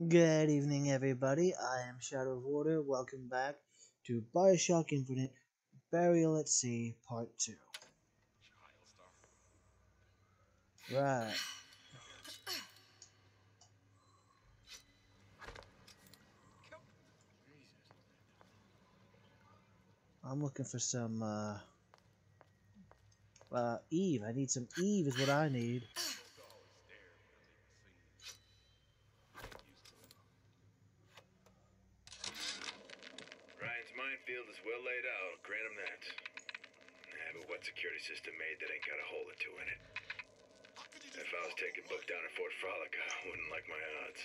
Good evening, everybody. I am Shadow of Order. Welcome back to Bioshock Infinite Burial at Sea Part 2. Right. I'm looking for some, uh, uh, Eve. I need some Eve is what I need. Ryan's minefield is well laid out, grant him that. Yeah, but what security system made that ain't got a hole or two in it? If I was taking book down at Fort Frolic, I wouldn't like my odds.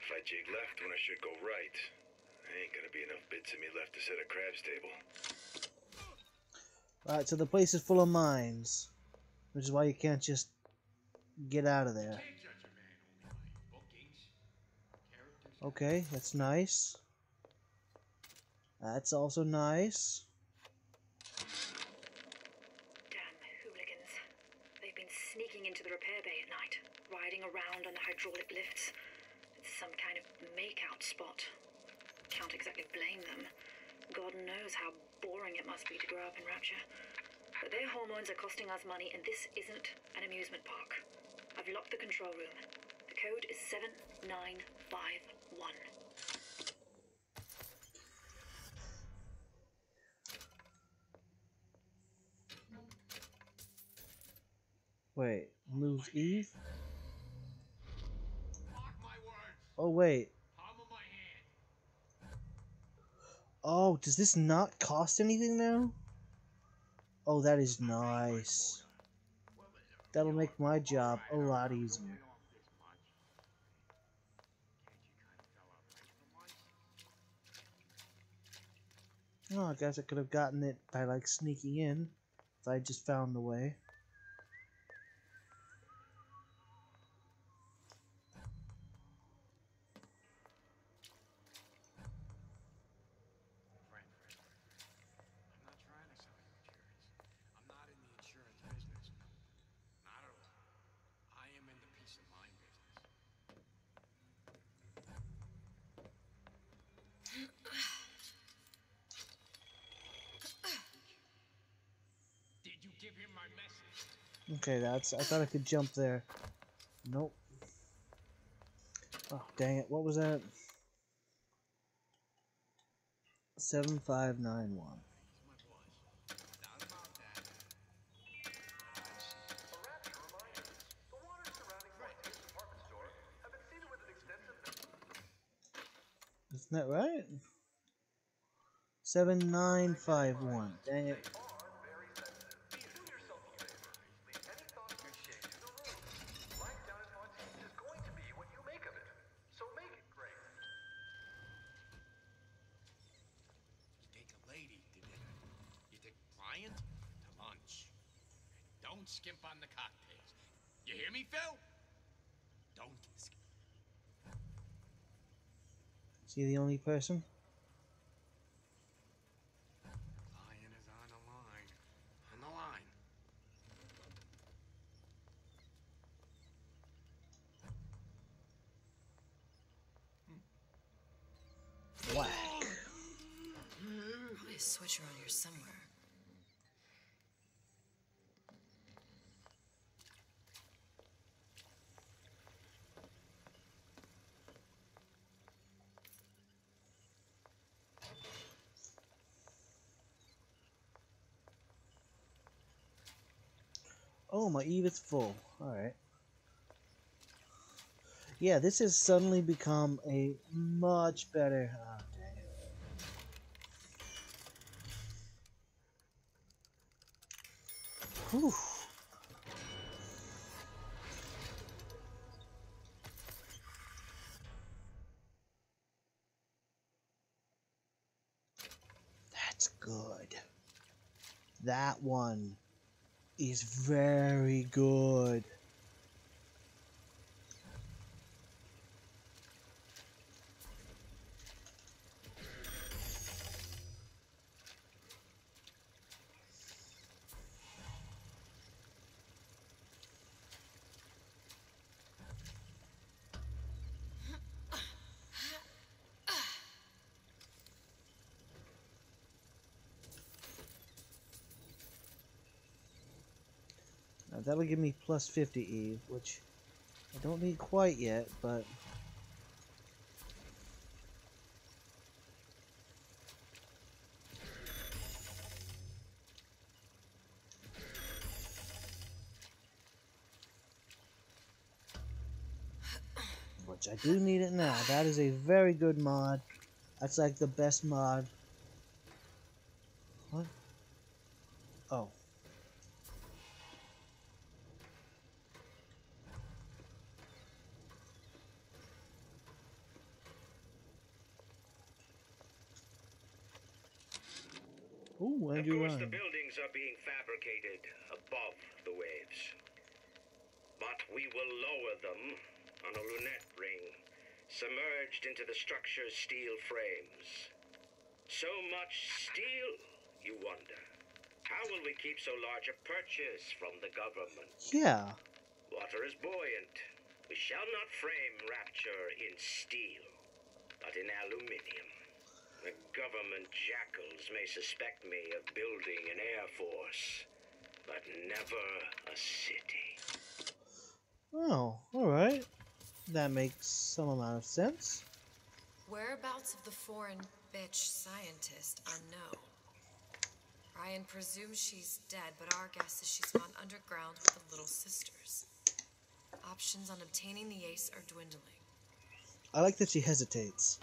If I jig left when I should go right, there ain't gonna be enough bits of me left to set a crab's table. Alright, so the place is full of mines. Which is why you can't just get out of there. Okay, that's nice. That's also nice. Damn hooligans. They've been sneaking into the repair bay at night, riding around on the hydraulic lifts. It's some kind of make-out spot. Can't exactly blame them. God knows how boring it must be to grow up in Rapture. But their hormones are costing us money, and this isn't an amusement park. I've locked the control room. The code is 7951. Wait, moves Eve? Oh, wait. Oh, does this not cost anything now? Oh, that is nice. That'll make my job a lot easier. Oh, I guess I could have gotten it by like sneaking in if I just found the way. Friend, friend, I'm not trying to sell you insurance. I'm not in the insurance business. Not at all. I am in the peace of mind business. Did you give him my message? Okay, that's. I thought I could jump there. Nope. Oh, dang it. What was that? 7591. He's my boss. Doubt about that. Isn't that right? 7951. Dang it. You take a lady to dinner. You take client to lunch. Don't skimp on the cocktails. You hear me, Phil? Don't skimp. Is he the only person? Client is on the line. On the line. Whack. Probably a switch around here somewhere. Oh, my Eve is full. Alright. Yeah, this has suddenly become a much better. Oh. Whew. That's good. That one is very good. Uh, that'll give me plus 50 Eve, which I don't need quite yet, but... Which I do need it now. That is a very good mod. That's like the best mod. What? Oh. Ooh, Of Andrew course, the Ryan. buildings are being above the waves. But we will lower them on a lunette ring, submerged into the structure's steel frames. So much steel, you wonder. How will we keep so large a purchase from the government? Yeah. Water is buoyant. We shall not frame rapture in steel, but in aluminium. The government jackals may suspect me of building an air force, but never a city. Oh, alright. That makes some amount of sense. Whereabouts of the foreign bitch scientist unknown. Ryan presumes she's dead, but our guess is she's gone underground with the Little Sisters. Options on obtaining the ace are dwindling. I like that she hesitates.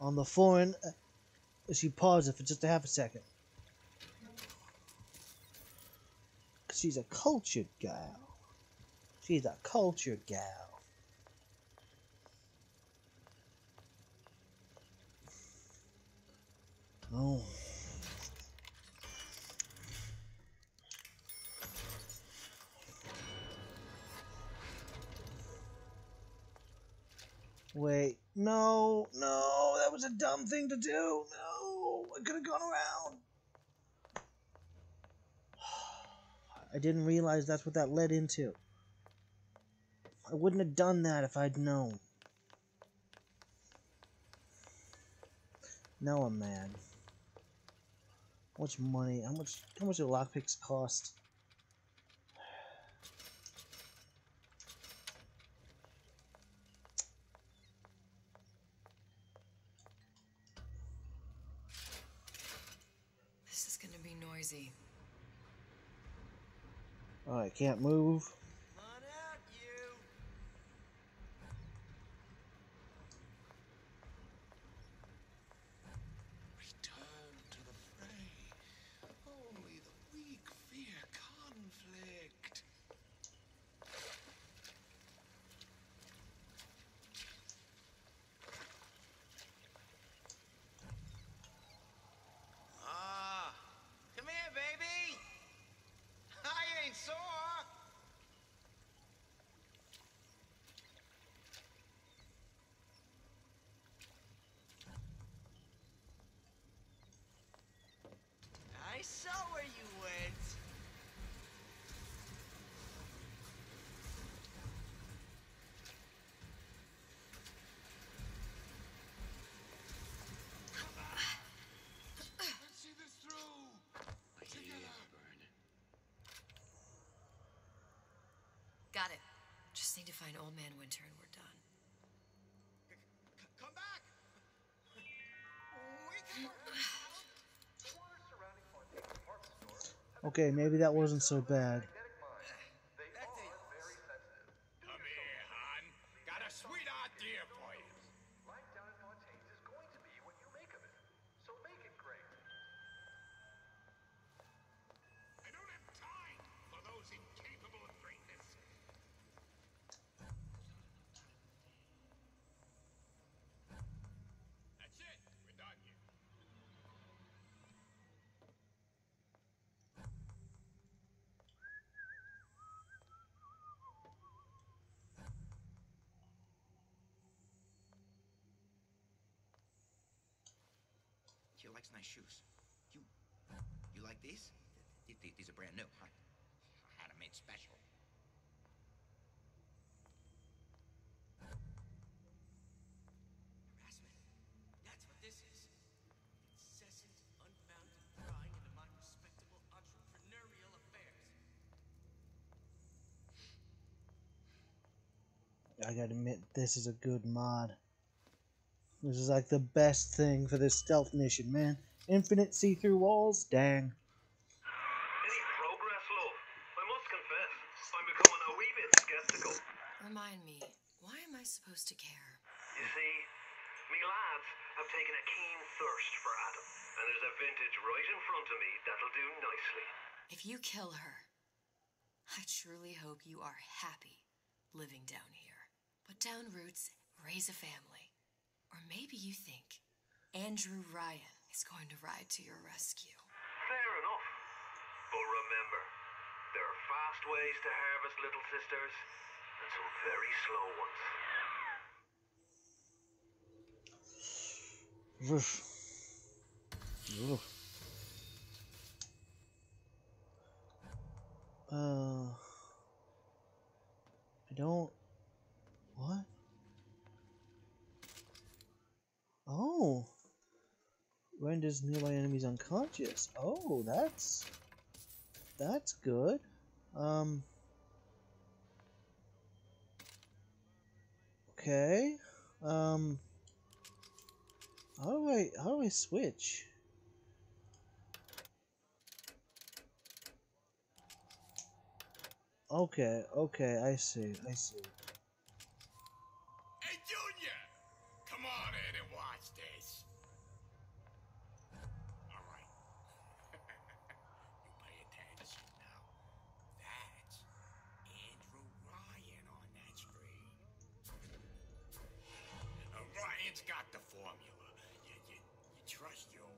On the foreign, uh, she pauses for just a half a second. She's a cultured gal. She's a cultured gal. Oh. Wait, no, no, that was a dumb thing to do. No, I could have gone around. I didn't realize that's what that led into. I wouldn't have done that if I'd known. Now I'm mad. How much money? How much? How much do lockpicks cost? This is gonna be noisy. Oh, I can't move. Come on out, you. Return to the fray. Only the weak fear conflict. Ah, come here, baby. I ain't sore. I saw where you went. Let's see this through. Together. Got it. Just need to find Old Man Winter and we're done. Okay, maybe that wasn't so bad. She likes nice shoes. You, you like these? These are brand new. I, I had them made special. Harassment. That's what this is. Incessant, prying into my respectable entrepreneurial affairs. I gotta admit, this is a good mod. This is like the best thing for this stealth mission, man. Infinite see-through walls? Dang. Any progress, love? I must confess, I'm becoming a wee bit skeptical. Remind me, why am I supposed to care? You see, me lads have taken a keen thirst for Adam, and there's a vintage right in front of me that'll do nicely. If you kill her, I truly hope you are happy living down here. Put down roots, raise a family. Or maybe you think Andrew Ryan is going to ride to your rescue. Fair enough. But remember, there are fast ways to harvest little sisters, and some very slow ones. Oof. Oof. Uh, I don't. What? Oh. Renders nearby enemies unconscious. Oh, that's that's good. Um. Okay. Um. How do I how do I switch? Okay, okay, I see, I see. Trust your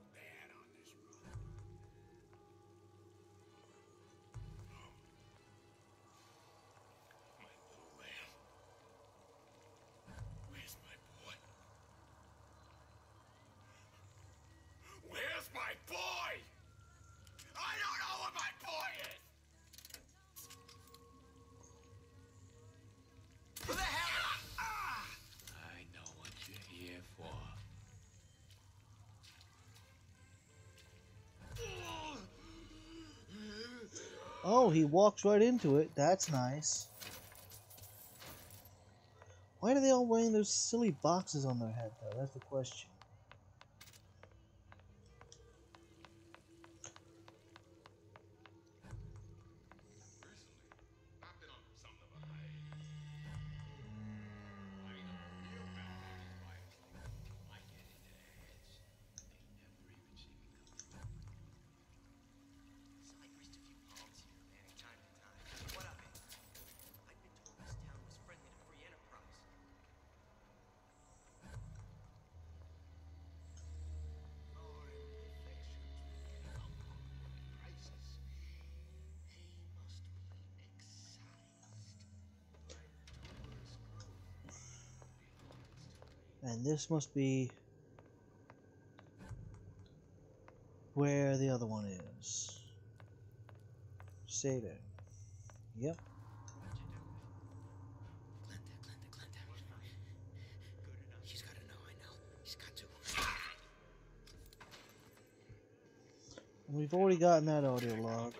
Oh, he walks right into it. That's nice. Why are they all wearing those silly boxes on their head, though? That's the question. And this must be where the other one is. Satan. Yep. Glenda, Glenda, Glenda. Good enough. She's gotta know, I know. She's got to. And we've already gotten that audio log.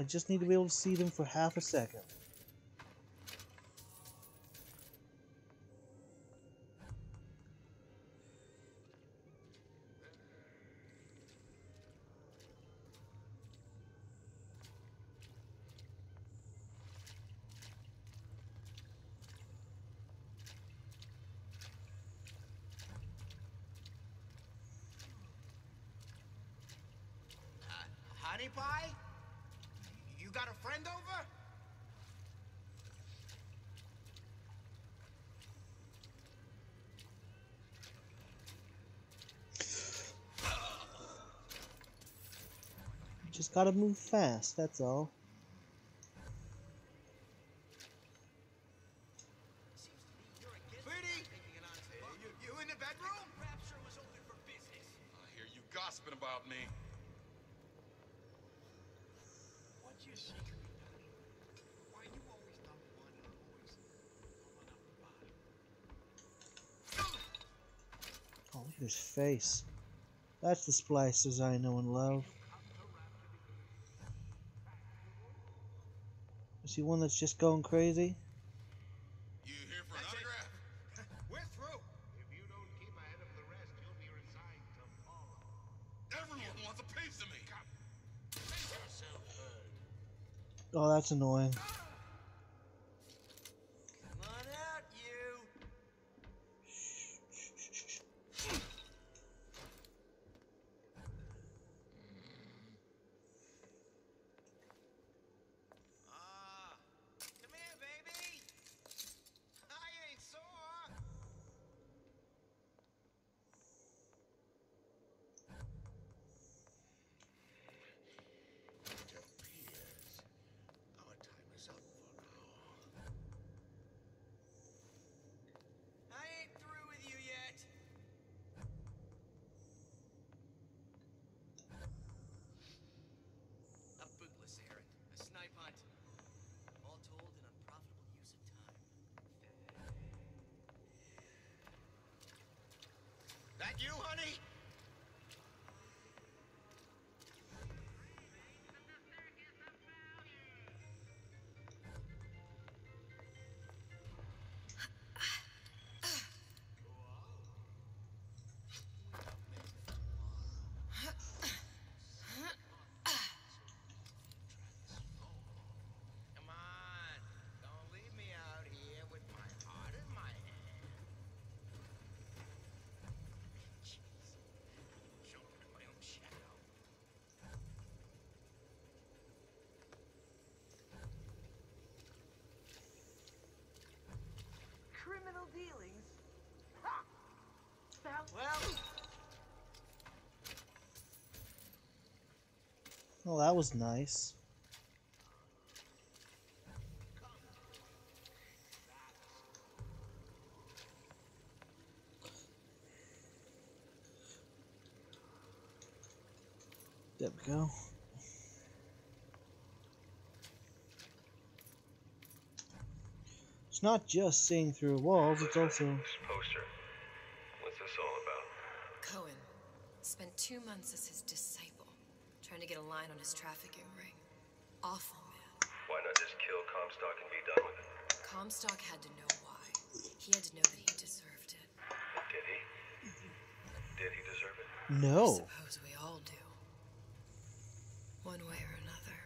I just need to be able to see them for half a second. Uh, honey pie? You got a friend over? Just Just gotta move fast, that's all. Sweetie! You, you in the bedroom? Rapture was open for business. I hear you gossiping about me. What's your secret, darling? Why you always number one and I'm always coming up the bottom? Oh, look at his face. That's the splicers I know and love. Is he one that's just going crazy? Oh, that's annoying. Come on out, you. Ah, come here, baby. I ain't sore. It appears our time is up for now. I ain't through with you yet. A bootless errand, a snipe hunt. All told, an unprofitable use of time. That you, Oh, that was nice. There we go. It's not just seeing through walls, it's also This poster. What's this all about? Cohen spent two months as his disciple, trying to get a line on his trafficking ring. Awful man. Why not just kill Comstock and be done with it? Comstock had to know why. He had to know that he deserved it. Did he? Did he deserve it? No. I no. suppose we all do. One way or another.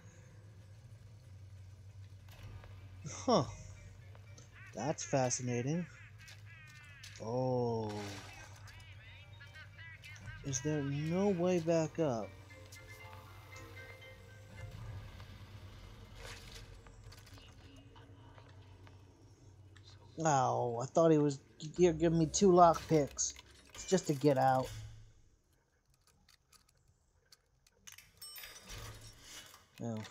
Huh. That's fascinating. Oh. Is there no way back up? Oh, I thought he was here giving me two lock picks. It's just to get out. Oh.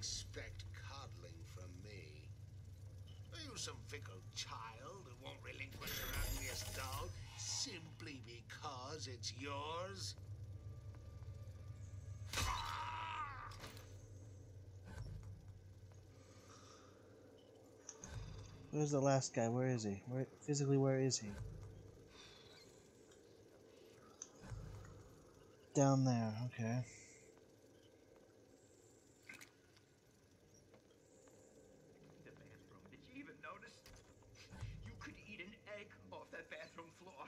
Expect coddling from me. Are you some fickle child who won't relinquish your ugliest doll simply because it's yours? Where's the last guy? Where is he? Where physically where is he? Down there, okay. the bathroom. Did you even notice? You could eat an egg off that bathroom floor.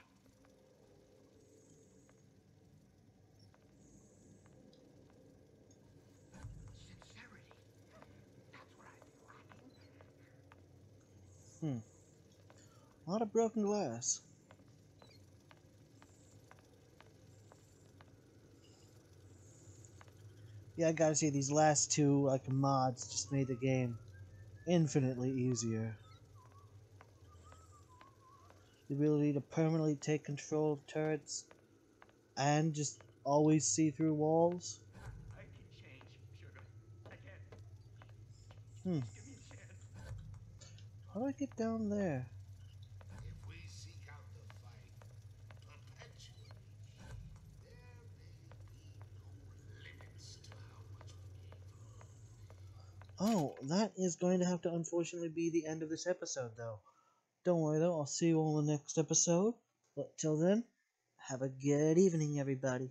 Hmm. A lot of broken glass. Yeah, I gotta say, these last two, like, mods just made the game infinitely easier. The ability to permanently take control of turrets and just always see through walls. I can change, sugar. I can. Hmm. Give me a chance. How do I get down there? Oh, that is going to have to unfortunately be the end of this episode, though. Don't worry, though, I'll see you all in the next episode. But till then, have a good evening, everybody.